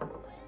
When